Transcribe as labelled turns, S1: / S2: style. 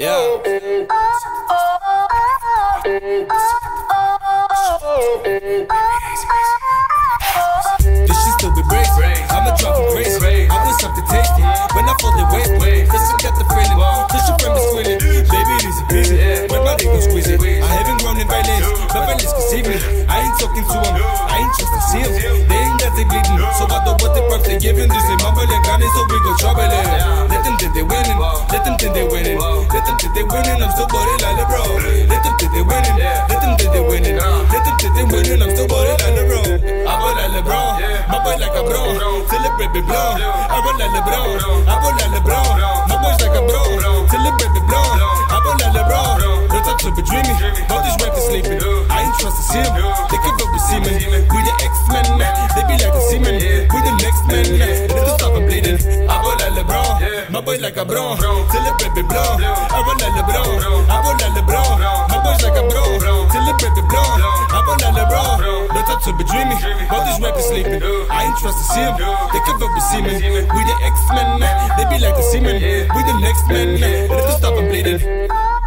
S1: Yeah. This shit still be braced. I'ma drop a brace. I want something tasty. When I fall the wet, cause got the feeling. Cause your friend is feeling. Baby, it is a busy. When my dick was squeezing. I haven't grown in violence, but violence can see me. I ain't talking to. I ain't trusting. They ain't got bleeding. So I don't the props they. This ain't mumbling. Got it, so we go troubling. Let them think they winning. Let them think they winning winning, I'm still body like LeBron. Let them think they winning, let them think they winning. Let them think they winning, I'm still body like LeBron. I ball like LeBron, my boy like a bro. Celebrate me blow. I ball like LeBron, I ball like LeBron. My boy's like a bro. Celebrate me blow. I ball like LeBron. No time to be dreaming, all these rappers sleeping. I ain't trust to see them, they can vote with semen. We the X-Men, they be like the semen. We the next men, let them stop and bleeding. I ball like LeBron, my boy like a bro. Celebrate me blow. No to be dreaming, all these rappers sleeping. I ain't trust to see them, they vote with semen. We the X-Men, they be like the semen. We the next men, let them stop and bleeding.